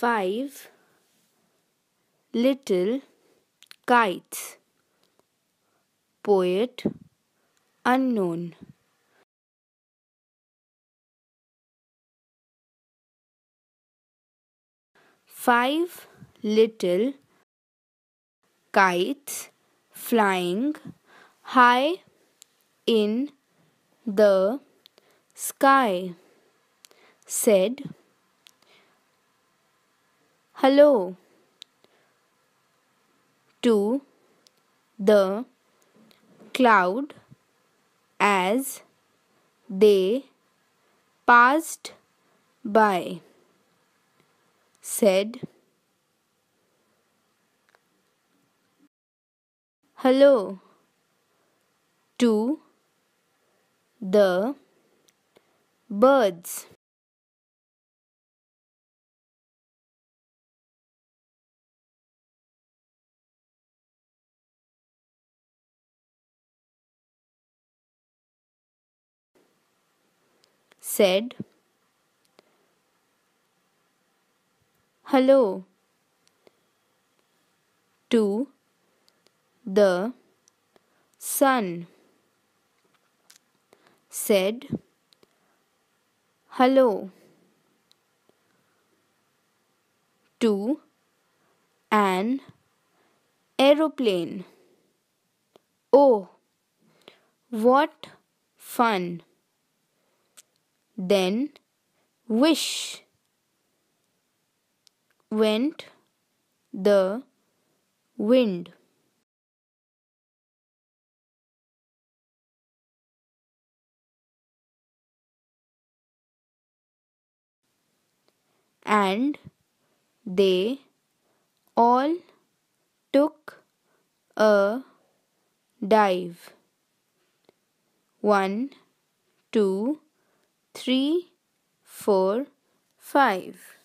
five little kites. Poet unknown. Five little kites flying high in the sky said hello. To the cloud as they passed by said hello. To the birds said hello to the sun said hello to an aeroplane. Oh, what fun! Then wish went the wind. And they all took a dive. One, two, three, four, five.